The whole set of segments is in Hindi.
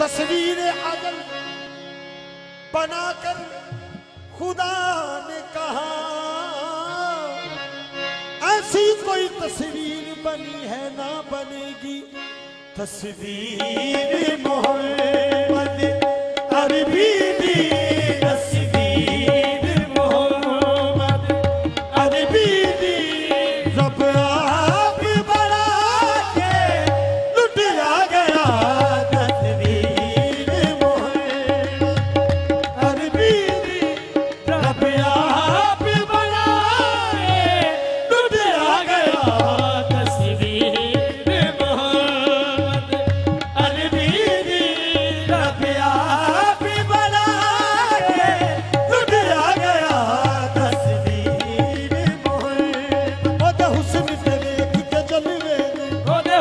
तस्वीर अजल बनाकर खुदा ने कहा, ऐसी कोई तस्वीर बनी है ना बनेगी, तस्वीर मोहम्मद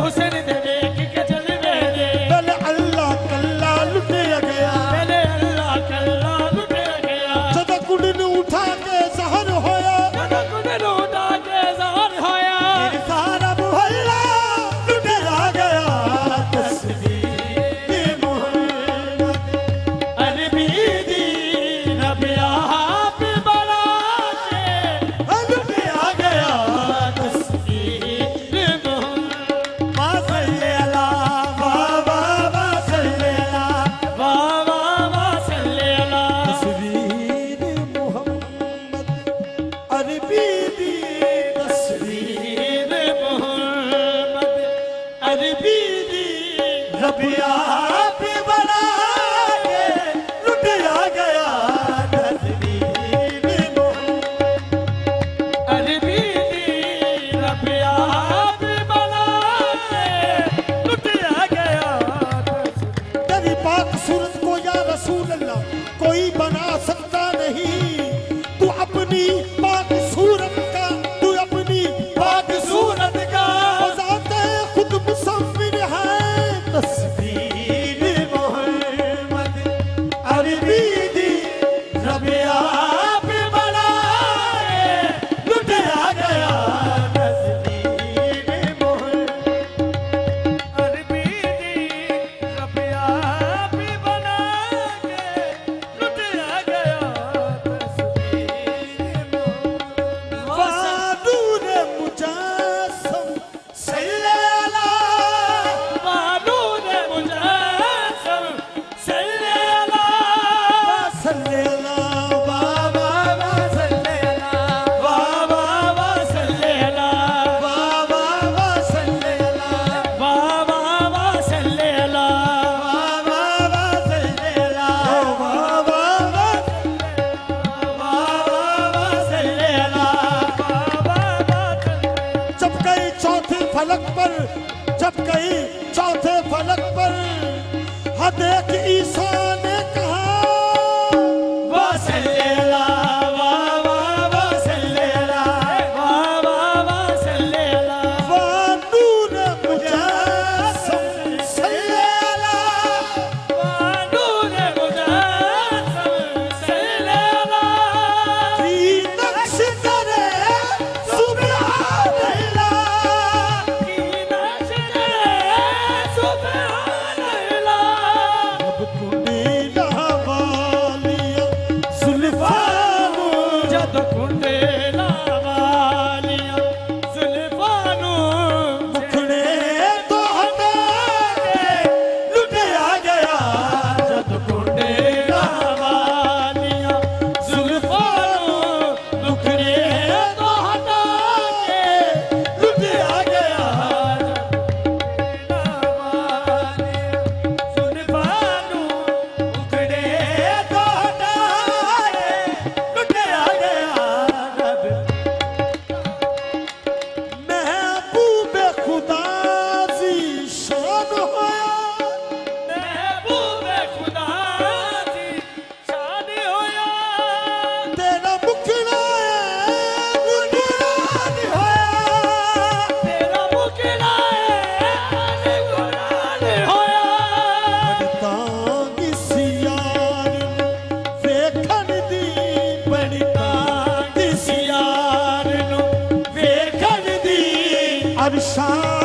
হুসেন দে ਗਿਆ até aqui. Ravishan.